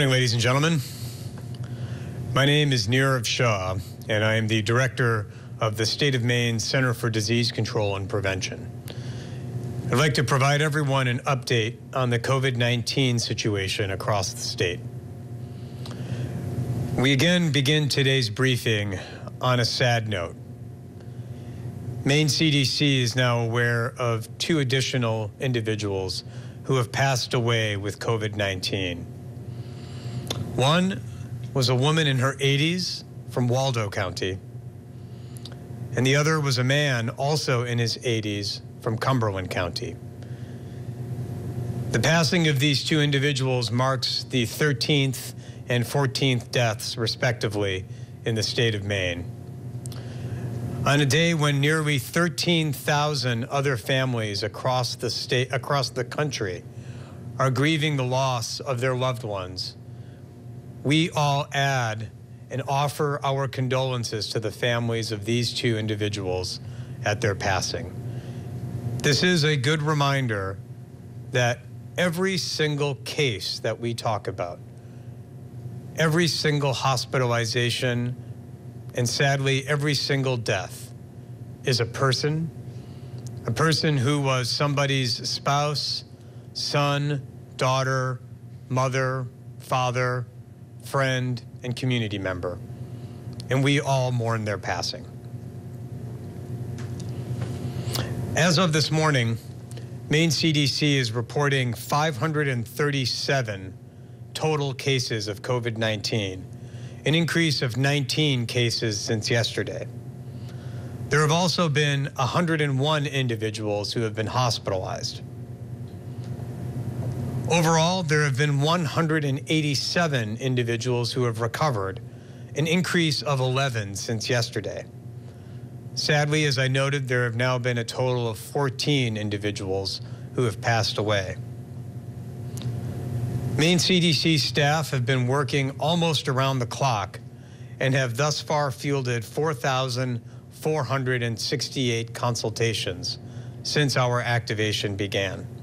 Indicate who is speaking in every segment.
Speaker 1: morning, ladies and gentlemen. My name is Nirav Shah, and I am the director of the State of Maine Center for Disease Control and Prevention. I'd like to provide everyone an update on the COVID 19 situation across the state. We again begin today's briefing on a sad note. Maine CDC is now aware of two additional individuals who have passed away with COVID 19. One was a woman in her 80s from Waldo County, and the other was a man also in his 80s from Cumberland County. The passing of these two individuals marks the 13th and 14th deaths, respectively, in the state of Maine. On a day when nearly 13,000 other families across the state, across the country, are grieving the loss of their loved ones, we all add and offer our condolences to the families of these two individuals at their passing. This is a good reminder that every single case that we talk about, every single hospitalization, and sadly, every single death is a person, a person who was somebody's spouse, son, daughter, mother, father, friend, and community member, and we all mourn their passing. As of this morning, Maine CDC is reporting 537 total cases of COVID 19, an increase of 19 cases since yesterday. There have also been 101 individuals who have been hospitalized. Overall, there have been 187 individuals who have recovered, an increase of 11 since yesterday. Sadly, as I noted, there have now been a total of 14 individuals who have passed away. Maine CDC staff have been working almost around the clock and have thus far fielded 4,468 consultations since our activation began.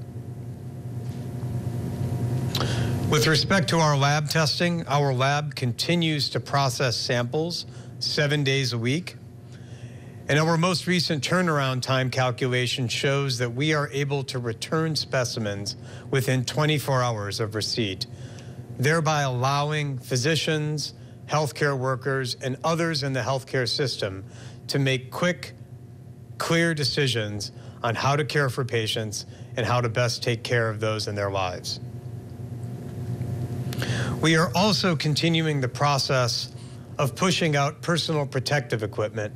Speaker 1: With respect to our lab testing, our lab continues to process samples seven days a week. And our most recent turnaround time calculation shows that we are able to return specimens within 24 hours of receipt, thereby allowing physicians, healthcare workers, and others in the healthcare system to make quick, clear decisions on how to care for patients and how to best take care of those in their lives. We are also continuing the process of pushing out personal protective equipment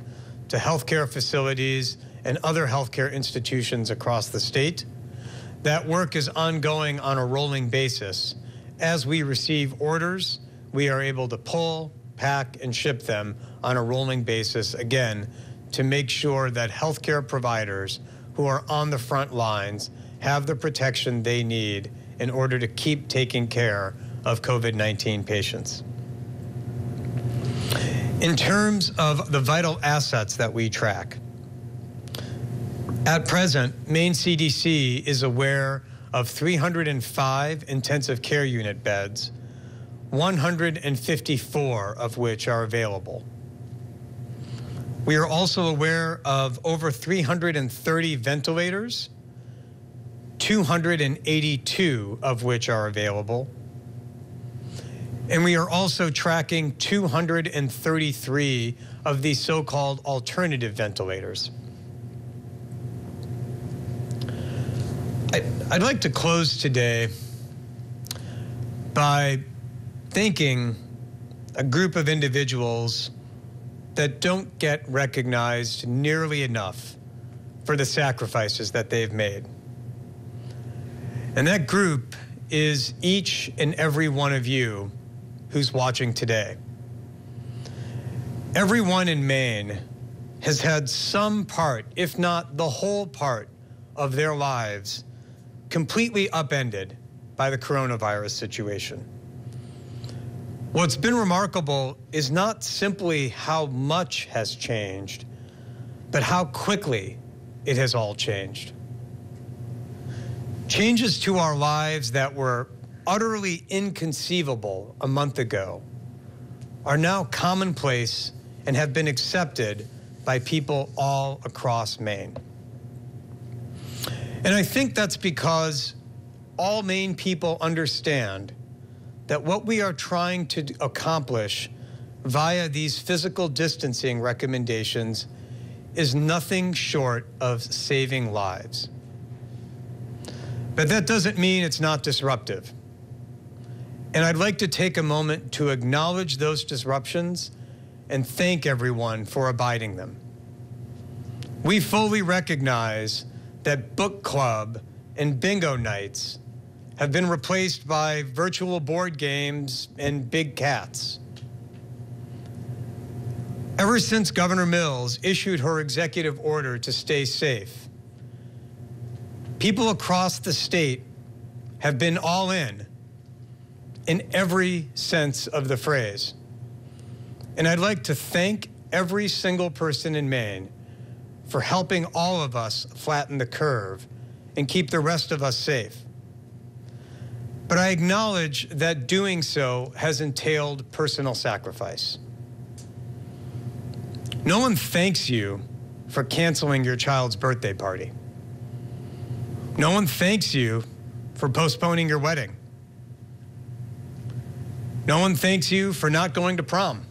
Speaker 1: to healthcare facilities and other healthcare institutions across the state. That work is ongoing on a rolling basis. As we receive orders, we are able to pull, pack, and ship them on a rolling basis again to make sure that healthcare providers who are on the front lines have the protection they need in order to keep taking care of COVID 19 patients. In terms of the vital assets that we track, at present, Maine CDC is aware of 305 intensive care unit beds, 154 of which are available. We are also aware of over 330 ventilators, 282 of which are available, and we are also tracking 233 of these so-called alternative ventilators. I'd like to close today by thanking a group of individuals that don't get recognized nearly enough for the sacrifices that they've made. And that group is each and every one of you who's watching today. Everyone in Maine has had some part, if not the whole part, of their lives completely upended by the coronavirus situation. What's been remarkable is not simply how much has changed, but how quickly it has all changed. Changes to our lives that were utterly inconceivable a month ago are now commonplace and have been accepted by people all across Maine. And I think that's because all Maine people understand that what we are trying to accomplish via these physical distancing recommendations is nothing short of saving lives. But that doesn't mean it's not disruptive. And I'd like to take a moment to acknowledge those disruptions and thank everyone for abiding them. We fully recognize that book club and bingo nights have been replaced by virtual board games and big cats. Ever since Governor Mills issued her executive order to stay safe, people across the state have been all in, in every sense of the phrase. And I'd like to thank every single person in Maine for helping all of us flatten the curve and keep the rest of us safe. But I acknowledge that doing so has entailed personal sacrifice. No one thanks you for canceling your child's birthday party. No one thanks you for postponing your wedding. No one thanks you for not going to prom.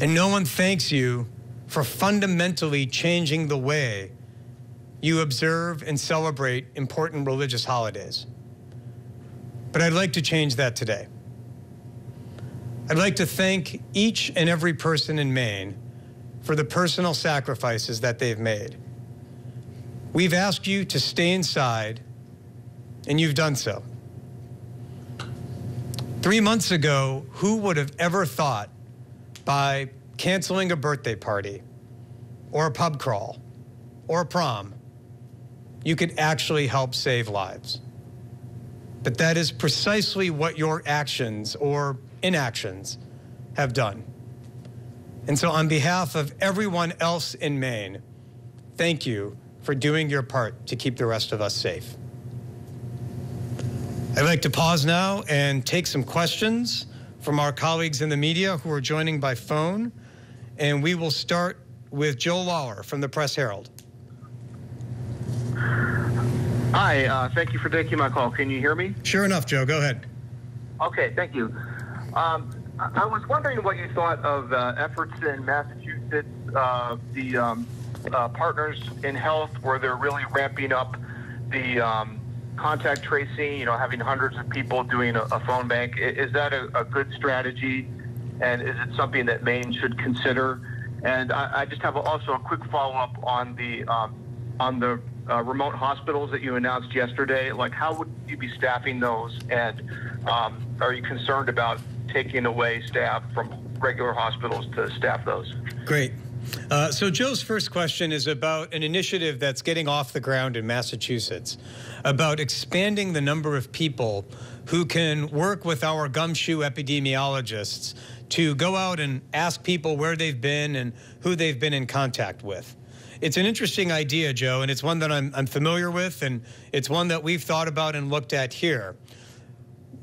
Speaker 1: And no one thanks you for fundamentally changing the way you observe and celebrate important religious holidays. But I'd like to change that today. I'd like to thank each and every person in Maine for the personal sacrifices that they've made. We've asked you to stay inside, and you've done so. Three months ago, who would have ever thought by canceling a birthday party or a pub crawl or a prom, you could actually help save lives? But that is precisely what your actions or inactions have done. And so, on behalf of everyone else in Maine, thank you for doing your part to keep the rest of us safe. I'd like to pause now and take some questions from our colleagues in the media who are joining by phone. And we will start with Joe Lawlor from the Press Herald.
Speaker 2: Hi, uh, thank you for taking my call. Can you hear me?
Speaker 1: Sure enough, Joe. Go ahead.
Speaker 2: Okay, thank you. Um, I was wondering what you thought of uh, efforts in Massachusetts, uh, the um, uh, partners in health, where they're really ramping up the um, contact tracing, you know, having hundreds of people doing a, a phone bank. Is that a, a, good strategy? And is it something that Maine should consider? And I, I just have also a quick follow up on the um, on the uh, remote hospitals that you announced yesterday. Like, how would you be staffing those? And um, are you concerned about taking away staff from regular hospitals to staff those?
Speaker 1: Great. Uh, so, Joe's first question is about an initiative that's getting off the ground in Massachusetts about expanding the number of people who can work with our gumshoe epidemiologists to go out and ask people where they've been and who they've been in contact with. It's an interesting idea, Joe, and it's one that I'm, I'm familiar with, and it's one that we've thought about and looked at here.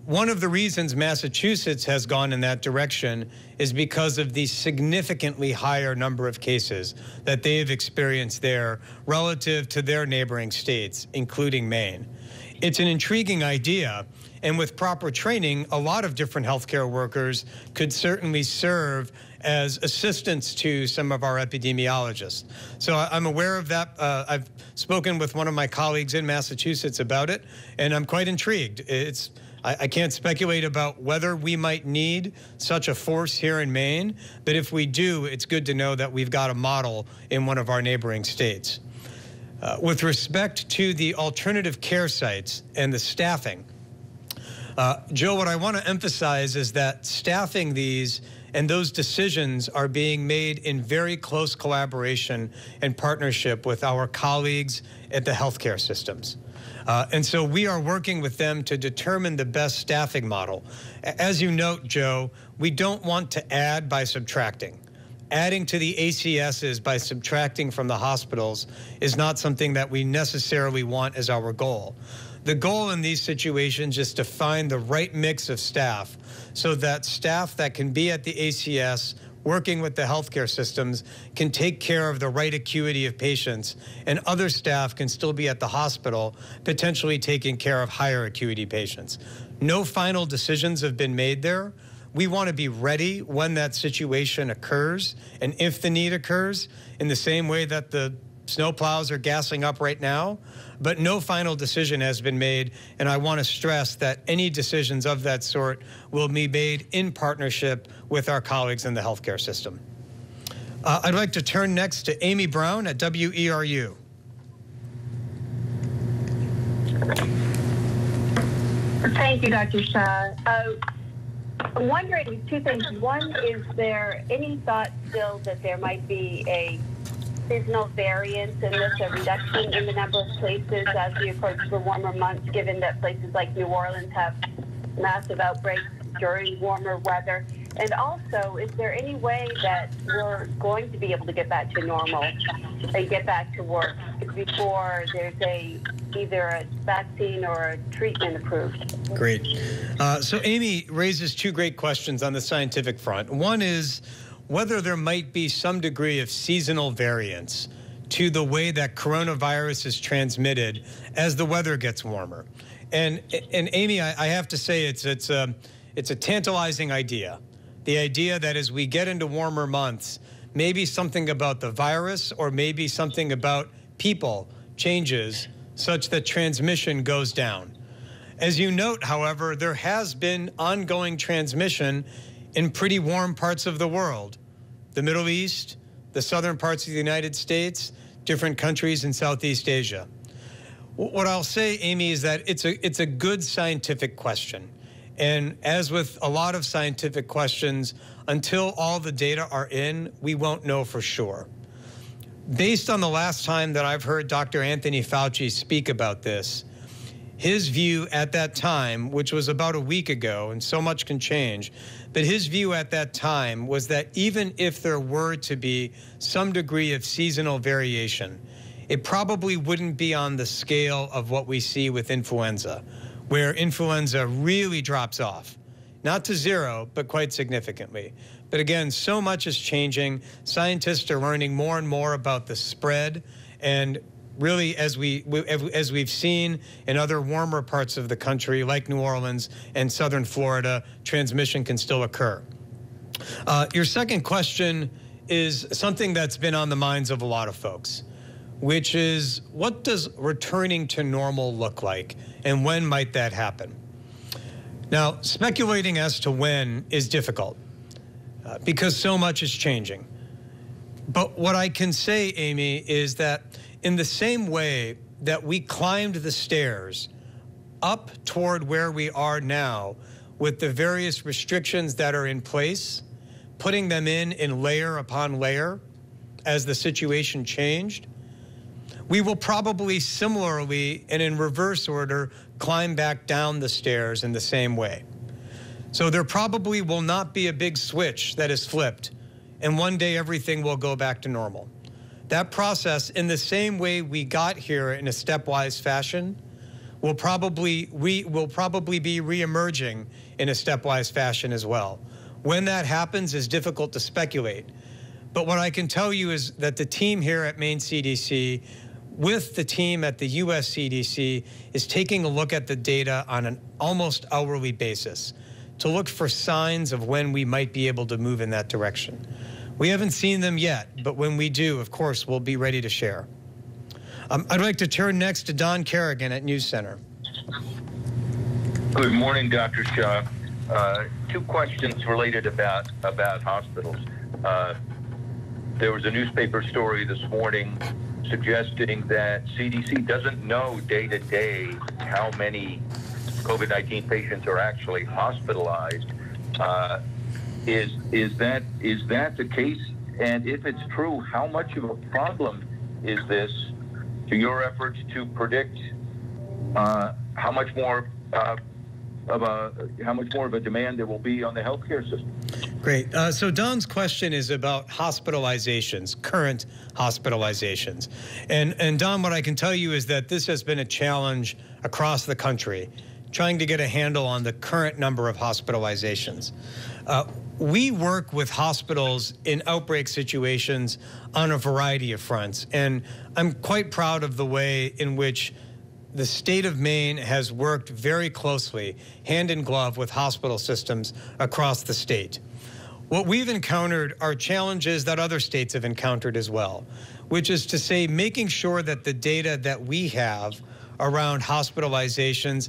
Speaker 1: One of the reasons Massachusetts has gone in that direction is because of the significantly higher number of cases that they have experienced there relative to their neighboring states, including Maine. It's an intriguing idea, and with proper training, a lot of different healthcare workers could certainly serve as assistants to some of our epidemiologists. So I'm aware of that. Uh, I've spoken with one of my colleagues in Massachusetts about it, and I'm quite intrigued. It's I, I can't speculate about whether we might need such a force here in Maine, but if we do, it's good to know that we've got a model in one of our neighboring states. Uh, with respect to the alternative care sites and the staffing, uh, Joe, what I want to emphasize is that staffing these and those decisions are being made in very close collaboration and partnership with our colleagues at the healthcare systems. Uh, and so we are working with them to determine the best staffing model. As you note, Joe, we don't want to add by subtracting. adding to the ACSs by subtracting from the hospitals is not something that we necessarily want as our goal. The goal in these situations is to find the right mix of staff so that staff that can be at the ACS working with the healthcare systems can take care of the right acuity of patients and other staff can still be at the hospital potentially taking care of higher acuity patients. No final decisions have been made there. We want to be ready when that situation occurs and if the need occurs in the same way that the snowplows are gassing up right now, but no final decision has been made. And I want to stress that any decisions of that sort will be made in partnership with our colleagues in the healthcare system. Uh, I'd like to turn next to Amy Brown at WERU.
Speaker 3: Thank you, Dr. Shah. Uh, I'm wondering two things. One, is there any thought still that there might be a seasonal variance in this, a reduction in the number of places as we approach the warmer months, given that places like New Orleans have massive outbreaks during warmer weather? And also, is there any way that we're going to be able to get back to normal and get back to work before there's a either a vaccine or a treatment approved?
Speaker 1: Great. Uh, so Amy raises two great questions on the scientific front. One is whether there might be some degree of seasonal variance to the way that coronavirus is transmitted as the weather gets warmer. And and Amy, I, I have to say it's it's a it's a tantalizing idea. The idea that as we get into warmer months, maybe something about the virus or maybe something about people changes such that transmission goes down. As you note, however, there has been ongoing transmission in pretty warm parts of the world the Middle East, the southern parts of the United States, different countries in Southeast Asia. What I'll say, Amy, is that it's a, it's a good scientific question. And as with a lot of scientific questions, until all the data are in, we won't know for sure. Based on the last time that I've heard Dr. Anthony Fauci speak about this, his view at that time, which was about a week ago, and so much can change, but his view at that time was that even if there were to be some degree of seasonal variation, it probably wouldn't be on the scale of what we see with influenza where influenza really drops off. Not to zero, but quite significantly. But again, so much is changing. Scientists are learning more and more about the spread. And really, as, we, as we've seen in other warmer parts of the country, like New Orleans and southern Florida, transmission can still occur. Uh, your second question is something that's been on the minds of a lot of folks which is what does returning to normal look like and when might that happen? Now, speculating as to when is difficult uh, because so much is changing. But what I can say, Amy, is that in the same way that we climbed the stairs up toward where we are now with the various restrictions that are in place, putting them in in layer upon layer as the situation changed, we will probably similarly and in reverse order climb back down the stairs in the same way. So there probably will not be a big switch that is flipped and one day everything will go back to normal. That process, in the same way we got here in a stepwise fashion, will probably we will probably be reemerging in a stepwise fashion as well. When that happens is difficult to speculate. But what I can tell you is that the team here at Maine CDC with the team at the US CDC is taking a look at the data on an almost hourly basis to look for signs of when we might be able to move in that direction. We haven't seen them yet, but when we do, of course, we'll be ready to share. Um, I'd like to turn next to Don Carrigan at News Center.
Speaker 4: Good morning, Dr. Shah. Uh, two questions related about about hospitals. Uh, there was a newspaper story this morning suggesting that CDC doesn't know day to day how many COVID 19 patients are actually hospitalized. Uh, is, is, that, is that the case? And if it's true, how much of a problem is this to your efforts to predict uh, how much more uh, of a how much more of a demand there will be on the healthcare system?
Speaker 1: Great. Uh, so Don's question is about hospitalizations, current hospitalizations. And, and Don, what I can tell you is that this has been a challenge across the country, trying to get a handle on the current number of hospitalizations. Uh, we work with hospitals in outbreak situations on a variety of fronts. And I'm quite proud of the way in which the state of Maine has worked very closely, hand in glove, with hospital systems across the state. What we've encountered are challenges that other states have encountered as well, which is to say, making sure that the data that we have around hospitalizations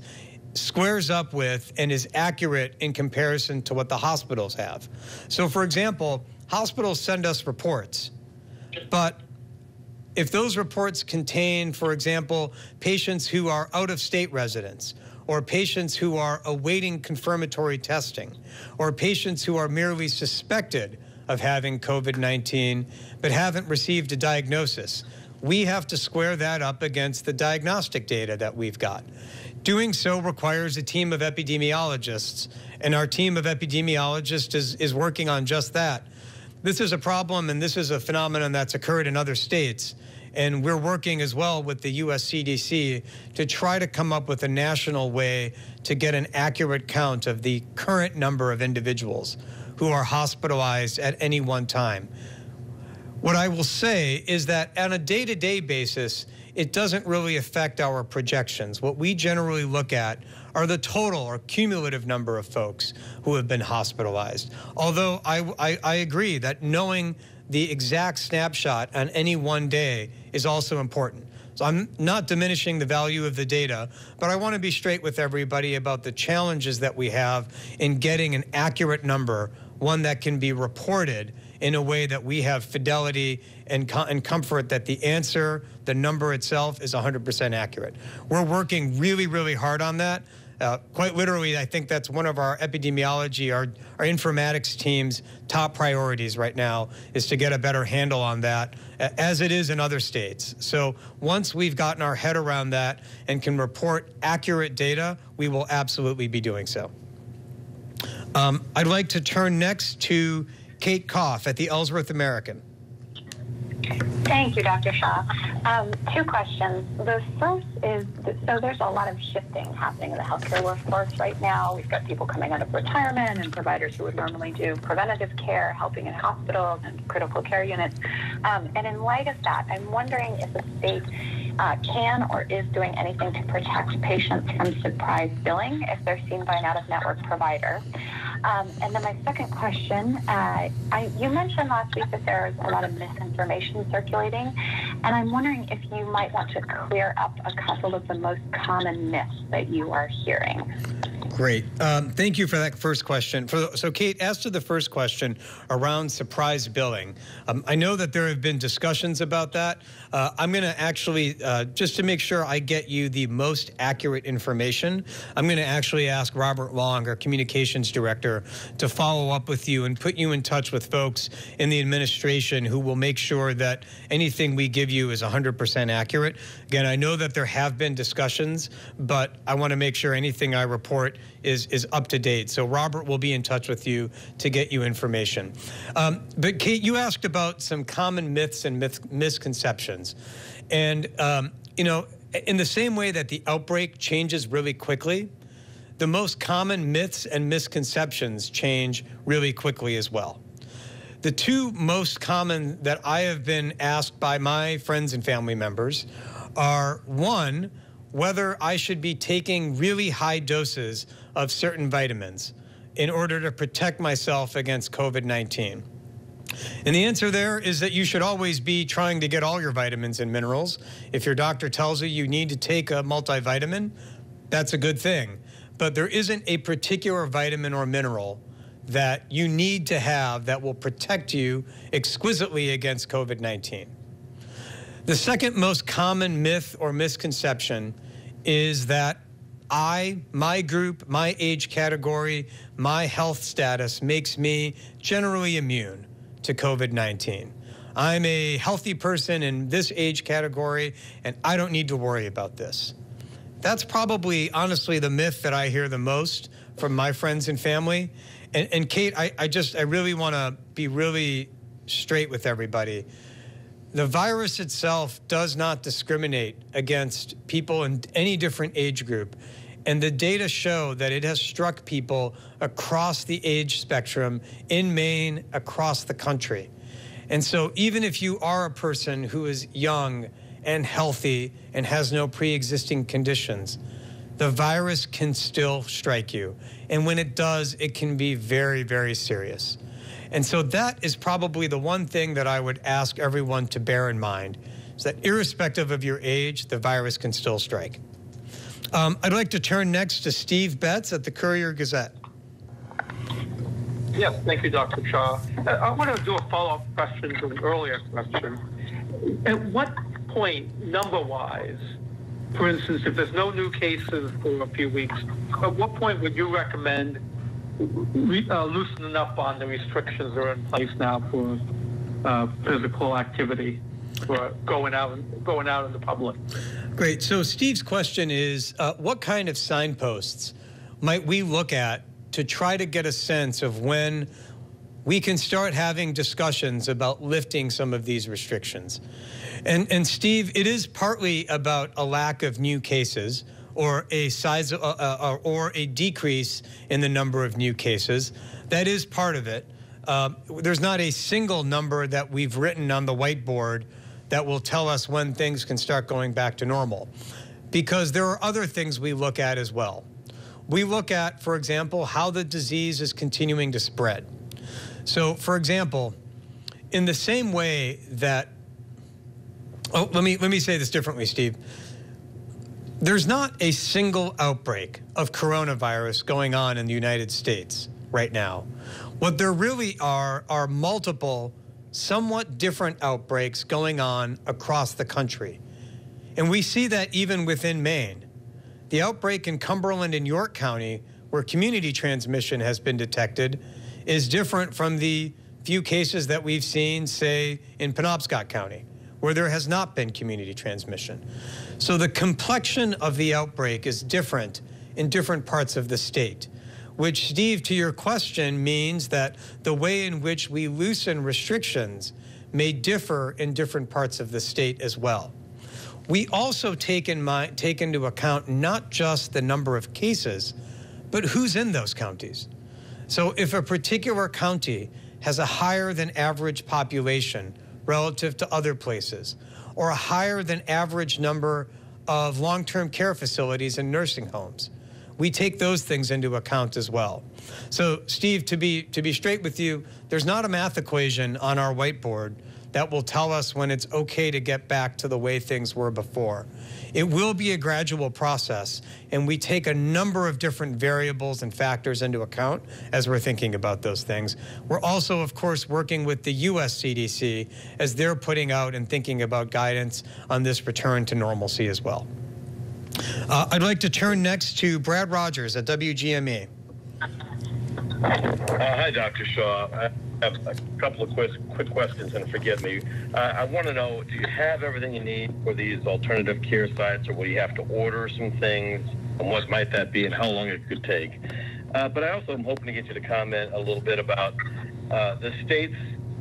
Speaker 1: squares up with and is accurate in comparison to what the hospitals have. So, for example, hospitals send us reports, but if those reports contain, for example, patients who are out of state residents, or patients who are awaiting confirmatory testing, or patients who are merely suspected of having COVID 19 but haven't received a diagnosis, we have to square that up against the diagnostic data that we've got. Doing so requires a team of epidemiologists, and our team of epidemiologists is, is working on just that. This is a problem, and this is a phenomenon that's occurred in other states. And we're working as well with the US CDC to try to come up with a national way to get an accurate count of the current number of individuals who are hospitalized at any one time. What I will say is that on a day to day basis, it doesn't really affect our projections. What we generally look at are the total or cumulative number of folks who have been hospitalized. Although I, I, I agree that knowing the exact snapshot on any one day is also important. So I'm not diminishing the value of the data, but I want to be straight with everybody about the challenges that we have in getting an accurate number, one that can be reported in a way that we have fidelity and, and comfort that the answer, the number itself, is 100% accurate. We're working really, really hard on that. Uh, quite literally, I think that's one of our epidemiology, our, our informatics team's top priorities right now is to get a better handle on that, as it is in other states. So once we've gotten our head around that and can report accurate data, we will absolutely be doing so. Um, I'd like to turn next to Kate Cough at the Ellsworth American.
Speaker 5: Thank you, Dr. Shah. Um, two questions. The first is so there's a lot of shifting happening in the healthcare workforce right now. We've got people coming out of retirement and providers who would normally do preventative care, helping in hospitals and critical care units. Um, and in light of that, I'm wondering if the state uh, can or is doing anything to protect patients from surprise billing if they're seen by an out of network provider. Um, and then my second question, uh, I, you mentioned last week that there's a lot of misinformation circulating, and I'm wondering if you might want to clear up a couple of the most common myths that you are hearing.
Speaker 1: Great. Um, thank you for that first question. For, so, Kate, as to the first question around surprise billing, um, I know that there have been discussions about that. Uh, I'm going to actually, uh, just to make sure I get you the most accurate information, I'm going to actually ask Robert Long, our communications director, to follow up with you and put you in touch with folks in the administration who will make sure that anything we give you is 100% accurate. Again, I know that there have been discussions, but I want to make sure anything I report is, is up to date. So Robert will be in touch with you to get you information. Um, but Kate, you asked about some common myths and myth, misconceptions. And, um, you know, in the same way that the outbreak changes really quickly, the most common myths and misconceptions change really quickly as well. The two most common that I have been asked by my friends and family members are one, whether I should be taking really high doses of certain vitamins in order to protect myself against COVID 19. And the answer there is that you should always be trying to get all your vitamins and minerals. If your doctor tells you you need to take a multivitamin, that's a good thing. But there isn't a particular vitamin or mineral that you need to have that will protect you exquisitely against COVID 19. The second most common myth or misconception is that I, my group, my age category, my health status makes me generally immune to COVID 19. I'm a healthy person in this age category, and I don't need to worry about this. That's probably, honestly, the myth that I hear the most from my friends and family. And, and Kate, I, I just, I really want to be really straight with everybody. The virus itself does not discriminate against people in any different age group. And the data show that it has struck people across the age spectrum in Maine, across the country. And so, even if you are a person who is young and healthy and has no pre existing conditions, the virus can still strike you. And when it does, it can be very, very serious. And so that is probably the one thing that I would ask everyone to bear in mind is that irrespective of your age, the virus can still strike. Um, I'd like to turn next to Steve Betts at the Courier Gazette.
Speaker 6: Yes, thank you, Dr. Shah. Uh, I want to do a follow-up question to an earlier question. At what point, number-wise, for instance, if there's no new cases for a few weeks, at what point would you recommend uh, loosening up on the restrictions that are in place now for uh, physical activity, for going out going out in the public?
Speaker 1: Great. So Steve's question is, uh, what kind of signposts might we look at to try to get a sense of when we can start having discussions about lifting some of these restrictions? And, and Steve, it is partly about a lack of new cases or a size uh, uh, or a decrease in the number of new cases. That is part of it. Uh, there's not a single number that we've written on the whiteboard that will tell us when things can start going back to normal, because there are other things we look at as well. We look at, for example, how the disease is continuing to spread. So, for example, in the same way that Oh, let me let me say this differently, Steve. There's not a single outbreak of coronavirus going on in the United States right now. What there really are are multiple, somewhat different outbreaks going on across the country. And we see that even within Maine. The outbreak in Cumberland and York County, where community transmission has been detected, is different from the few cases that we've seen, say, in Penobscot County where there has not been community transmission. So the complexion of the outbreak is different in different parts of the state, which, Steve, to your question, means that the way in which we loosen restrictions may differ in different parts of the state as well. We also take, in mind, take into account not just the number of cases, but who's in those counties. So if a particular county has a higher than average population, relative to other places, or a higher than average number of long term care facilities and nursing homes. We take those things into account as well. So, Steve, to be, to be straight with you, there's not a math equation on our whiteboard that will tell us when it's okay to get back to the way things were before. It will be a gradual process, and we take a number of different variables and factors into account as we're thinking about those things. We're also, of course, working with the U.S. CDC as they're putting out and thinking about guidance on this return to normalcy as well. Uh, I'd like to turn next to Brad Rogers at WGME.
Speaker 7: Uh, hi, Dr. Shah have a couple of quick, quick questions, and forgive me. Uh, I want to know, do you have everything you need for these alternative care sites, or will you have to order some things, and what might that be, and how long it could take? Uh, but I also am hoping to get you to comment a little bit about uh, the states,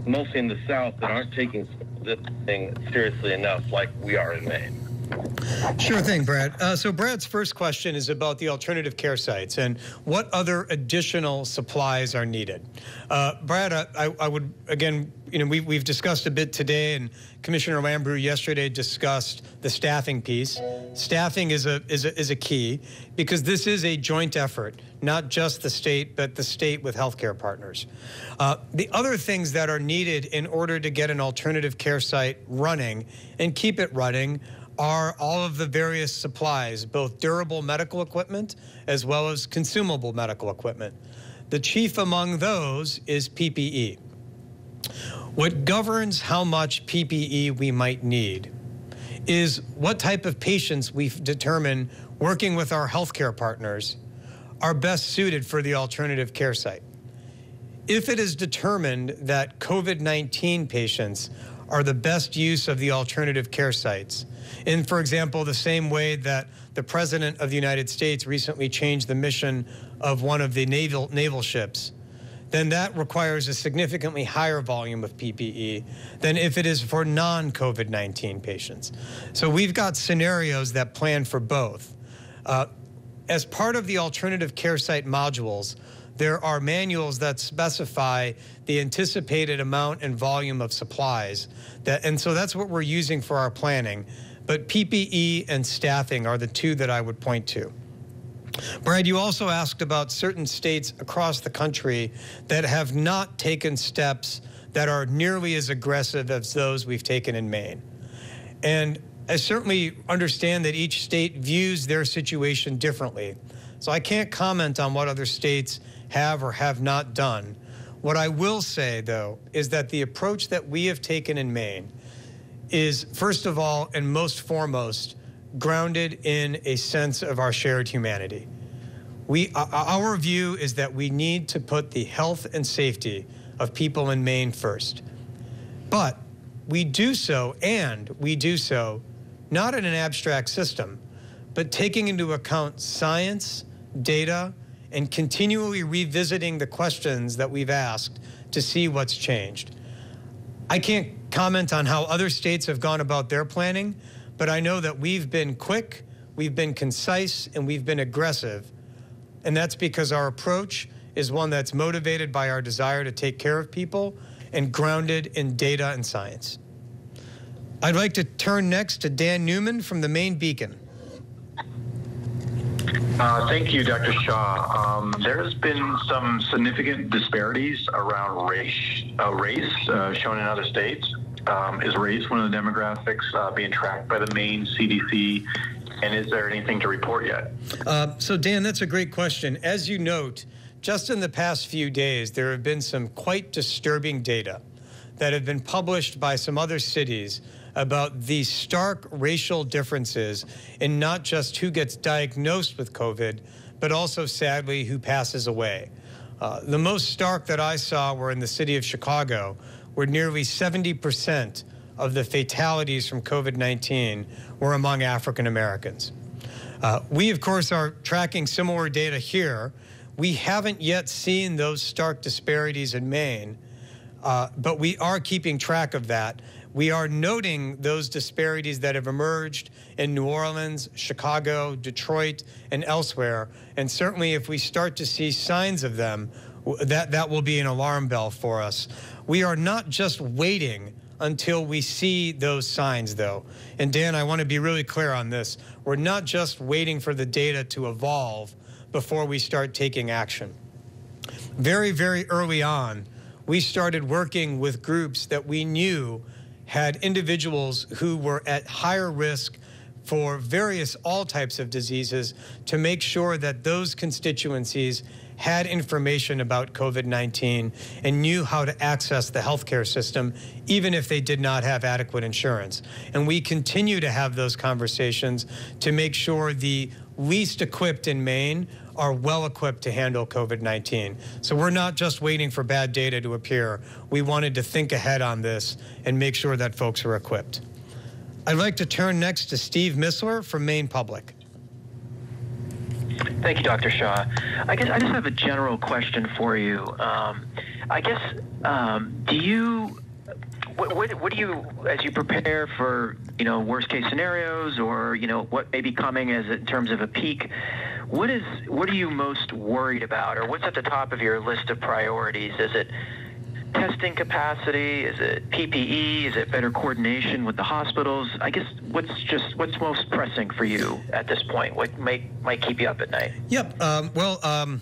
Speaker 7: mostly in the South, that aren't taking this thing seriously enough like we are in Maine.
Speaker 1: Sure thing, Brad. Uh, so, Brad's first question is about the alternative care sites and what other additional supplies are needed. Uh, Brad, I, I, would, again, you know, we, we've discussed a bit today, and Commissioner Lambrew yesterday discussed the staffing piece. Staffing is a, is a, is a key because this is a joint effort, not just the state, but the state with healthcare partners. Uh, the other things that are needed in order to get an alternative care site running and keep it running are all of the various supplies, both durable medical equipment as well as consumable medical equipment. The chief among those is PPE. What governs how much PPE we might need is what type of patients we determine working with our healthcare partners are best suited for the alternative care site. If it is determined that COVID 19 patients are the best use of the alternative care sites. In, for example, the same way that the President of the United States recently changed the mission of one of the naval, naval ships, then that requires a significantly higher volume of PPE than if it is for non COVID 19 patients. So we've got scenarios that plan for both. Uh, as part of the alternative care site modules, there are manuals that specify the anticipated amount and volume of supplies. That, and so that's what we're using for our planning. But PPE and staffing are the two that I would point to. Brad, you also asked about certain states across the country that have not taken steps that are nearly as aggressive as those we've taken in Maine. And I certainly understand that each state views their situation differently. So I can't comment on what other states have or have not done. What I will say, though, is that the approach that we have taken in Maine is, first of all, and most foremost, grounded in a sense of our shared humanity. We, our view is that we need to put the health and safety of people in Maine first. But we do so, and we do so not in an abstract system, but taking into account science, data, and continually revisiting the questions that we've asked to see what's changed. I can't comment on how other states have gone about their planning, but I know that we've been quick, we've been concise, and we've been aggressive. And that's because our approach is one that's motivated by our desire to take care of people and grounded in data and science. I'd like to turn next to Dan Neumann from the Maine Beacon.
Speaker 8: Uh, thank you, Dr. Shah. Um, there's been some significant disparities around race, uh, race uh, shown in other states. Um, is race one of the demographics uh, being tracked by the Maine CDC? And is there anything to report yet?
Speaker 1: Uh, so, Dan, that's a great question. As you note, just in the past few days, there have been some quite disturbing data that have been published by some other cities about the stark racial differences in not just who gets diagnosed with COVID, but also sadly who passes away. Uh, the most stark that I saw were in the city of Chicago, where nearly 70% of the fatalities from COVID 19 were among African Americans. Uh, we, of course, are tracking similar data here. We haven't yet seen those stark disparities in Maine, uh, but we are keeping track of that. We are noting those disparities that have emerged in New Orleans, Chicago, Detroit, and elsewhere. And certainly, if we start to see signs of them, that, that will be an alarm bell for us. We are not just waiting until we see those signs, though. And Dan, I want to be really clear on this. We're not just waiting for the data to evolve before we start taking action. Very, very early on, we started working with groups that we knew had individuals who were at higher risk for various all types of diseases to make sure that those constituencies had information about COVID 19 and knew how to access the healthcare system, even if they did not have adequate insurance. And we continue to have those conversations to make sure the least equipped in Maine are well equipped to handle COVID 19. So we're not just waiting for bad data to appear. We wanted to think ahead on this and make sure that folks are equipped. I'd like to turn next to Steve Mistler from Maine Public.
Speaker 9: Thank you, Dr. Shah. I guess I just have a general question for you. Um, I guess, um, do you what, what, what, do you, as you prepare for, you know, worst case scenarios or, you know, what may be coming as in terms of a peak, what is, what are you most worried about or what's at the top of your list of priorities? Is it testing capacity? Is it PPE? Is it better coordination with the hospitals? I guess what's just, what's most pressing for you at this point? What might, might keep you up at night?
Speaker 1: Yep. Um, well, um,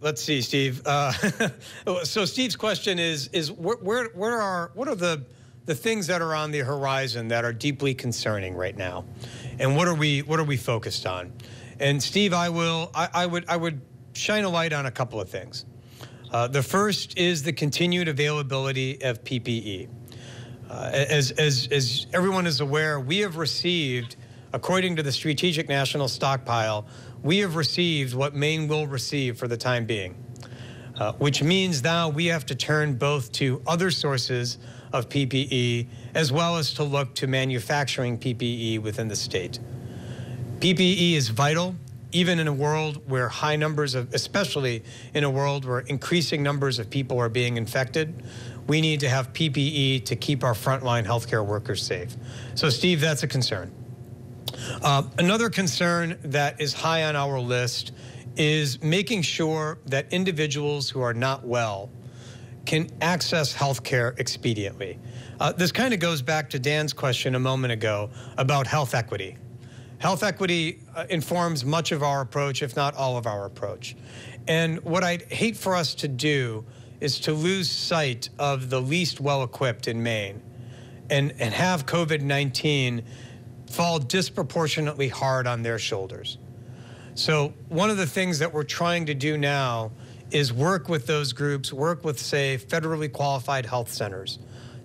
Speaker 1: Let's see, Steve. Uh, so Steve's question is is where, where where are what are the the things that are on the horizon that are deeply concerning right now, and what are we what are we focused on? And Steve, I will I, I would I would shine a light on a couple of things. Uh, the first is the continued availability of PPE. Uh, as, as, as everyone is aware, we have received, according to the Strategic National Stockpile, we have received what Maine will receive for the time being, uh, which means now we have to turn both to other sources of PPE, as well as to look to manufacturing PPE within the state. PPE is vital, even in a world where high numbers of, especially in a world where increasing numbers of people are being infected. We need to have PPE to keep our frontline healthcare workers safe. So, Steve, that's a concern. Uh, another concern that is high on our list is making sure that individuals who are not well can access health care expediently. Uh, this kind of goes back to Dan's question a moment ago about health equity. Health equity uh, informs much of our approach, if not all of our approach. And what I'd hate for us to do is to lose sight of the least well equipped in Maine and, and have COVID 19 fall disproportionately hard on their shoulders. So, one of the things that we're trying to do now is work with those groups, work with, say, federally qualified health centers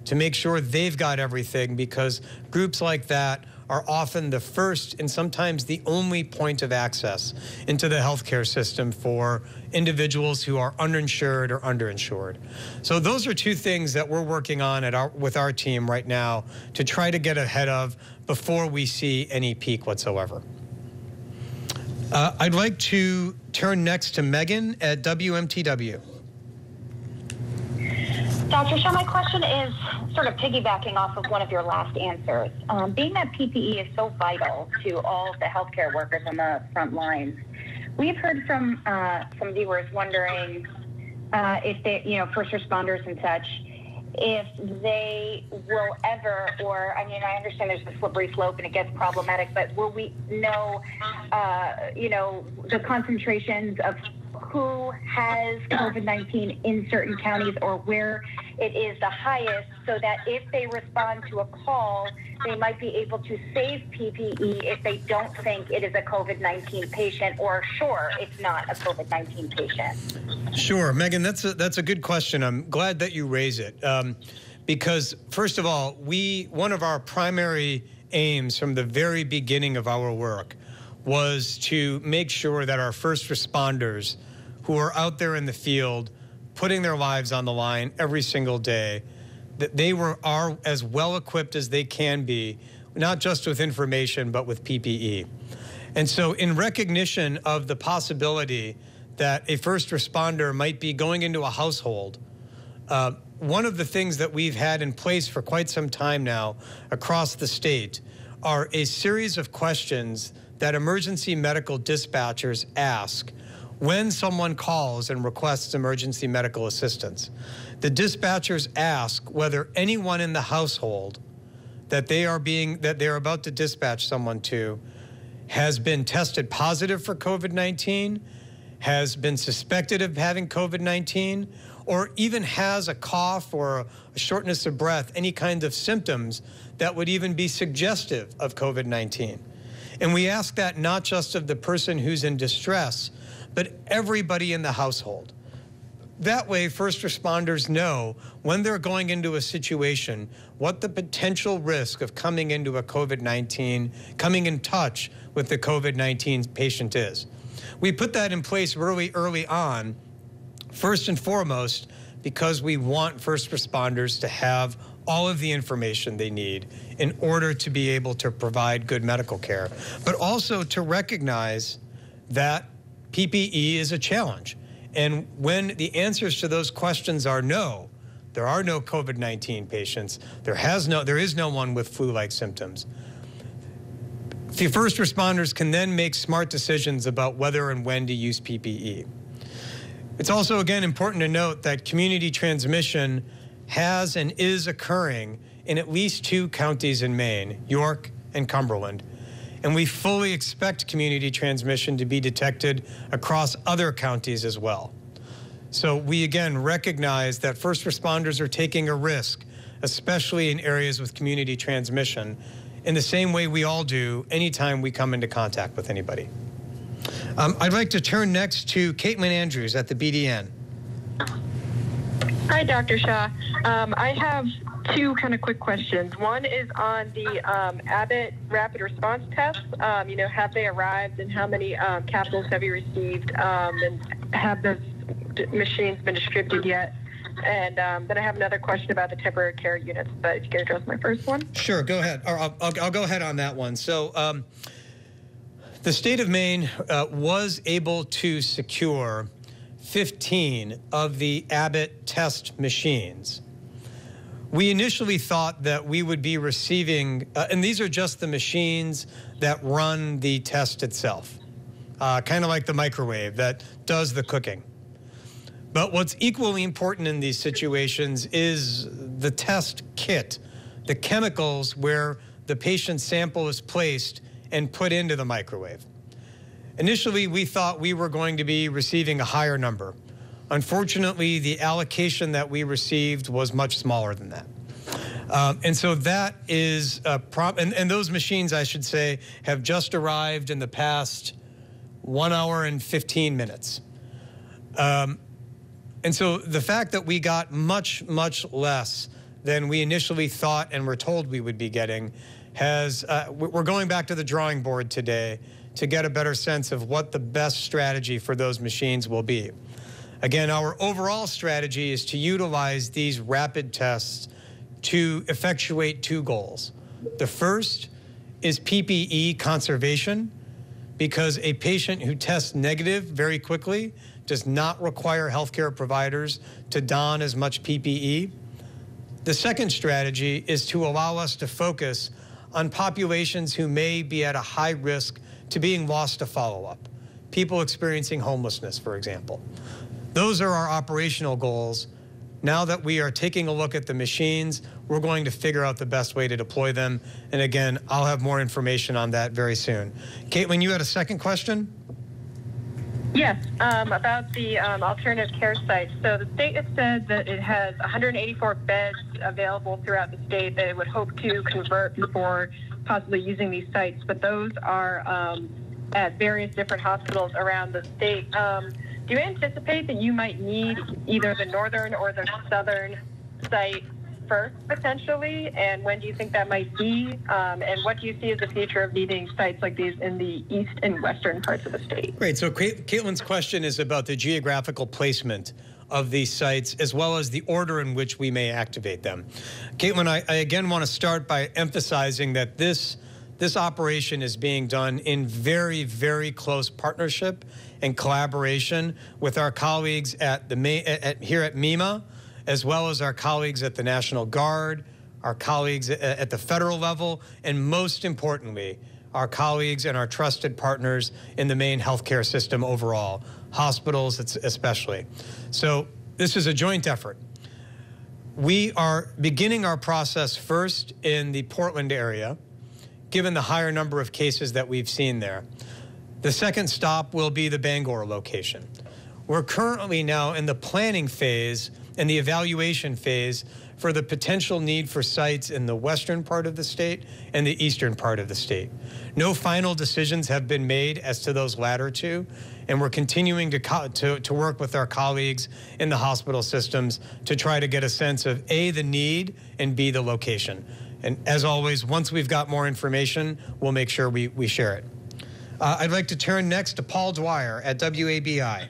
Speaker 1: to make sure they've got everything because groups like that are often the first and sometimes the only point of access into the healthcare system for individuals who are uninsured or underinsured. So those are two things that we're working on at our, with our team right now to try to get ahead of before we see any peak whatsoever. Uh, I'd like to turn next to Megan at WMTW.
Speaker 5: Dr. Shah, my question is sort of piggybacking off of one of your last answers. Um, being that PPE is so vital to all of the healthcare workers on the front lines, we've heard from uh, some viewers wondering uh, if they, you know, first responders and such, if they will ever, or I mean, I understand there's a slippery slope and it gets problematic, but will we know, uh, you know, the concentrations of who has COVID 19 in certain counties or where it is the highest so that if they respond to a call, they might be able to save PPE if they don't think it is a COVID 19 patient or sure it's not a COVID 19 patient.
Speaker 1: Sure, Megan, that's a, that's a good question. I'm glad that you raise it. Um, because, first of all, we one of our primary aims from the very beginning of our work was to make sure that our first responders who are out there in the field putting their lives on the line every single day, that they were are as well equipped as they can be, not just with information but with PPE. And so, in recognition of the possibility that a first responder might be going into a household, uh, one of the things that we've had in place for quite some time now across the state are a series of questions that emergency medical dispatchers ask when someone calls and requests emergency medical assistance, the dispatchers ask whether anyone in the household that they are being that they're about to dispatch someone to has been tested positive for COVID-19, has been suspected of having COVID-19, or even has a cough or a shortness of breath, any kind of symptoms that would even be suggestive of COVID 19. And we ask that not just of the person who's in distress, but everybody in the household. That way, first responders know when they're going into a situation what the potential risk of coming into a COVID 19, coming in touch with the COVID 19 patient is. We put that in place really early on, first and foremost, because we want first responders to have all of the information they need in order to be able to provide good medical care, but also to recognize that PPE is a challenge. And when the answers to those questions are no, there are no COVID 19 patients, there, has no, there is no one with flu like symptoms. The first responders can then make smart decisions about whether and when to use PPE. It's also, again, important to note that community transmission has and is occurring in at least two counties in Maine, York and Cumberland and we fully expect community transmission to be detected across other counties as well. So we again recognize that first responders are taking a risk, especially in areas with community transmission, in the same way we all do anytime we come into contact with anybody. Um, I'd like to turn next to Caitlin Andrews at the BDN.
Speaker 10: Hi, Dr. Shah. Um, I have two kind of quick questions. One is on the um, Abbott rapid response tests. Um, you know, have they arrived and how many um, capsules have you received? Um, and have those machines been distributed yet? And um, then I have another question about the temporary care units, but if you can address my first one.
Speaker 1: Sure, go ahead. I'll, I'll, I'll go ahead on that one. So, um, the state of Maine uh, was able to secure 15 of the Abbott test machines. We initially thought that we would be receiving, uh, and these are just the machines that run the test itself, uh, kind of like the microwave that does the cooking. But what's equally important in these situations is the test kit, the chemicals where the patient's sample is placed and put into the microwave. Initially, we thought we were going to be receiving a higher number. Unfortunately, the allocation that we received was much smaller than that. Um, and so that is a prop, and, and those machines, I should say, have just arrived in the past one hour and 15 minutes. Um, and so the fact that we got much, much less than we initially thought and were told we would be getting has, uh, we're going back to the drawing board today to get a better sense of what the best strategy for those machines will be. Again, our overall strategy is to utilize these rapid tests to effectuate two goals. The first is PPE conservation, because a patient who tests negative very quickly does not require healthcare providers to don as much PPE. The second strategy is to allow us to focus on populations who may be at a high risk to being lost to follow up. People experiencing homelessness, for example. Those are our operational goals. Now that we are taking a look at the machines, we're going to figure out the best way to deploy them. And again, I'll have more information on that very soon. Caitlin, you had a second question?
Speaker 10: Yes, um, about the um, alternative care sites. So the state has said that it has 184 beds available throughout the state that it would hope to convert before possibly using these sites, but those are um, at various different hospitals around the state. Do you anticipate that you might need either the northern or the southern site first, potentially? And when do you think that might be? Um, and what do you see as the future of needing sites like these in the east and western parts of the state?
Speaker 1: Great. So, Caitlin's question is about the geographical placement of these sites as well as the order in which we may activate them. Caitlin, I, I again want to start by emphasizing that this. This operation is being done in very, very close partnership and collaboration with our colleagues at the at, here at MEMA, as well as our colleagues at the National Guard, our colleagues at the federal level, and most importantly, our colleagues and our trusted partners in the Maine healthcare system overall, hospitals especially. So this is a joint effort. We are beginning our process first in the Portland area, given the higher number of cases that we've seen there. The second stop will be the Bangor location. We're currently now in the planning phase and the evaluation phase for the potential need for sites in the western part of the state and the eastern part of the state. No final decisions have been made as to those latter two, and we're continuing to, to, to work with our colleagues in the hospital systems to try to get a sense of A, the need, and B, the location. And as always, once we've got more information, we'll make sure we, we share it. Uh, I'd like to turn next to Paul Dwyer at WABI.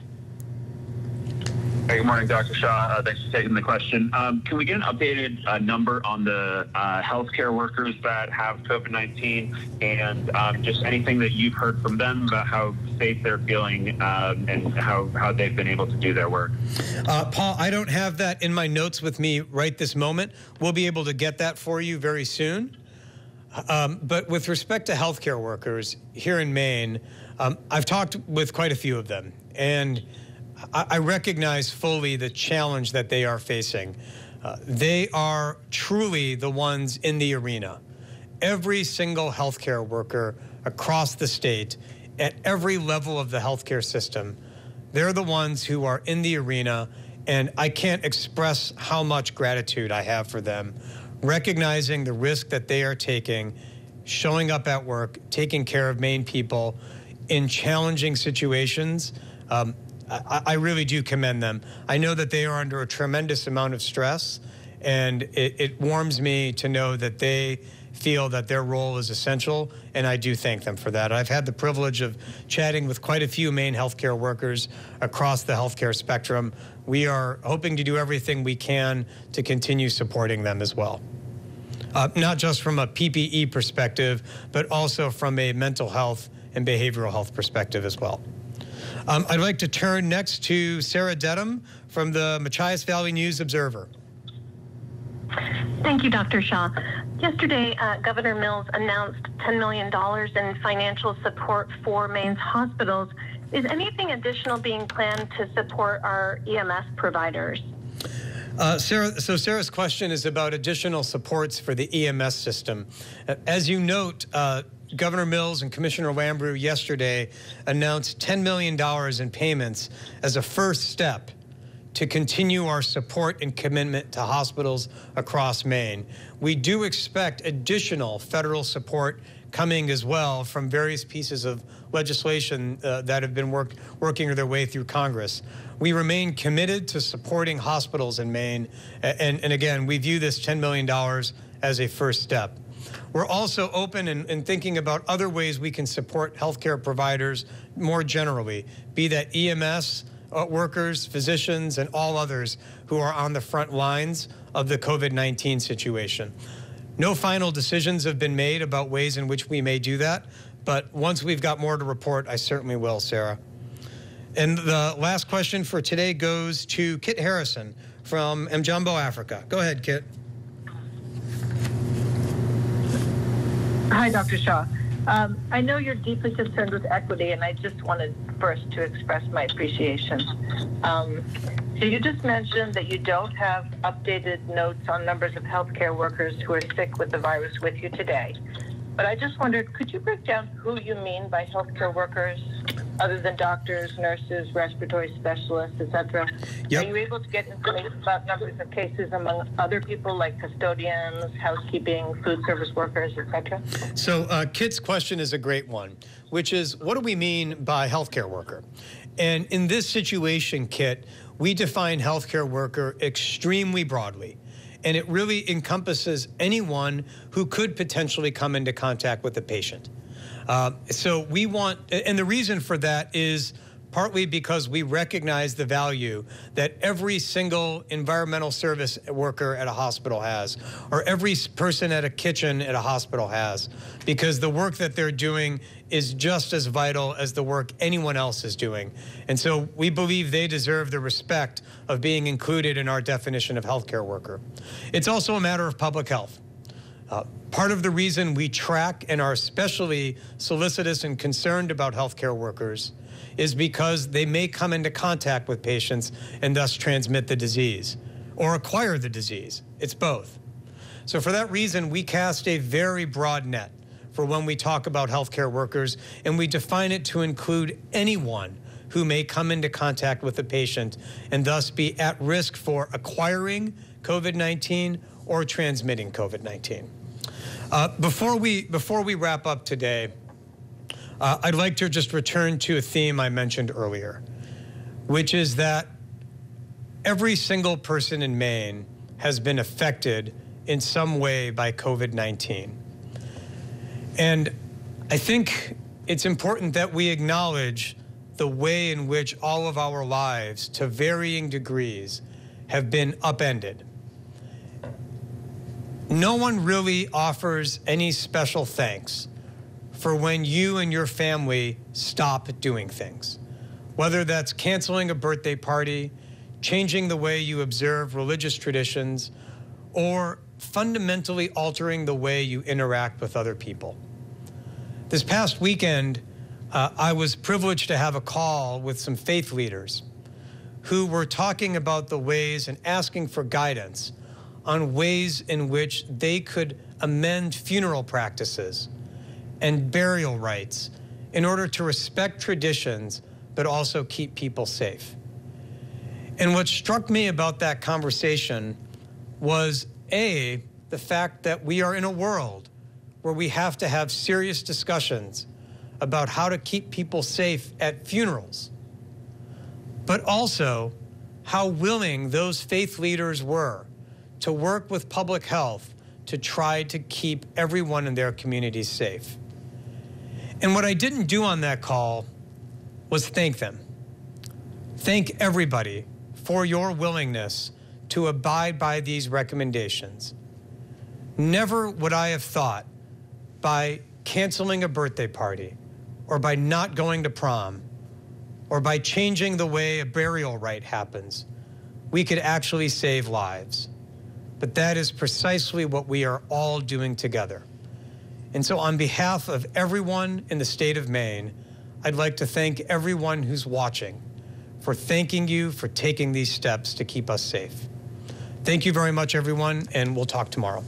Speaker 11: Hey, good morning, Dr. Shah. Uh, thanks for taking the question. Um, can we get an updated uh, number on the uh, healthcare workers that have COVID 19 and um, just anything that you've heard from them about how safe they're feeling um, and how, how they've been able to do their work?
Speaker 1: Uh, Paul, I don't have that in my notes with me right this moment. We'll be able to get that for you very soon. Um, but with respect to healthcare workers here in Maine, um, I've talked with quite a few of them. And I, I recognize fully the challenge that they are facing. Uh, they are truly the ones in the arena. Every single healthcare worker across the state, at every level of the healthcare system, they're the ones who are in the arena. And I can't express how much gratitude I have for them, recognizing the risk that they are taking, showing up at work, taking care of Maine people in challenging situations. Um, I, I, really do commend them. I know that they are under a tremendous amount of stress, and it, it warms me to know that they feel that their role is essential, and I do thank them for that. I've had the privilege of chatting with quite a few Maine healthcare workers across the healthcare spectrum. We are hoping to do everything we can to continue supporting them as well. Uh, not just from a PPE perspective, but also from a mental health and behavioral health perspective as well. Um, I'd like to turn next to Sarah Dedham from the Machias Valley News Observer.
Speaker 12: Thank you, Dr. Shah. Yesterday, uh, Governor Mills announced $10 million in financial support for Maine's hospitals. Is anything additional being planned to support our EMS providers?
Speaker 1: Uh, Sarah, so Sarah's question is about additional supports for the EMS system. Uh, as you note, uh, Governor Mills and Commissioner Lambrew yesterday announced $10 million in payments as a first step to continue our support and commitment to hospitals across Maine. We do expect additional federal support coming as well from various pieces of legislation uh, that have been work, working their way through Congress. We remain committed to supporting hospitals in Maine, and, and again, we view this $10 million as a first step. We're also open and, and, thinking about other ways we can support healthcare providers more generally, be that EMS, uh, workers, physicians, and all others who are on the front lines of the COVID 19 situation. No final decisions have been made about ways in which we may do that, but once we've got more to report, I certainly will, Sarah. And the last question for today goes to Kit Harrison from Amjambo, Africa. Go ahead, Kit.
Speaker 13: Hi, Dr. Shah. Um, I know you're deeply concerned with equity, and I just wanted first to express my appreciation. Um, so you just mentioned that you don't have updated notes on numbers of healthcare workers who are sick with the virus with you today. But I just wondered, could you break down who you mean by healthcare workers, other than doctors, nurses, respiratory specialists, etc.? Yep. Are you able to get information about numbers of cases among other people like custodians, housekeeping, food service workers, etc.?
Speaker 1: So, uh, Kit's question is a great one, which is, what do we mean by healthcare worker? And in this situation, Kit, we define healthcare worker extremely broadly and it really encompasses anyone who could potentially come into contact with the patient. Uh, so we want, and the reason for that is partly because we recognize the value that every single environmental service worker at a hospital has, or every person at a kitchen at a hospital has, because the work that they're doing is just as vital as the work anyone else is doing. And so we believe they deserve the respect of being included in our definition of healthcare worker. It's also a matter of public health. Uh, part of the reason we track and are especially solicitous and concerned about healthcare workers is because they may come into contact with patients and thus transmit the disease or acquire the disease. It's both. So, for that reason, we cast a very broad net for when we talk about healthcare workers, and we define it to include anyone who may come into contact with a patient and thus be at risk for acquiring COVID 19 or transmitting COVID 19. Uh, before, we, before we wrap up today, uh, I'd like to just return to a theme I mentioned earlier, which is that every single person in Maine has been affected in some way by COVID 19. And I think it's important that we acknowledge the way in which all of our lives, to varying degrees, have been upended. No one really offers any special thanks for when you and your family stop doing things, whether that's canceling a birthday party, changing the way you observe religious traditions, or fundamentally altering the way you interact with other people. This past weekend, uh, I was privileged to have a call with some faith leaders who were talking about the ways and asking for guidance on ways in which they could amend funeral practices and burial rites in order to respect traditions but also keep people safe. And what struck me about that conversation was A, the fact that we are in a world where we have to have serious discussions about how to keep people safe at funerals, but also how willing those faith leaders were to work with public health to try to keep everyone in their communities safe. And what I didn't do on that call was thank them. Thank everybody for your willingness to abide by these recommendations. Never would I have thought by canceling a birthday party or by not going to prom or by changing the way a burial rite happens, we could actually save lives. But that is precisely what we are all doing together. And so, on behalf of everyone in the state of Maine, I'd like to thank everyone who's watching for thanking you for taking these steps to keep us safe. Thank you very much, everyone, and we'll talk tomorrow.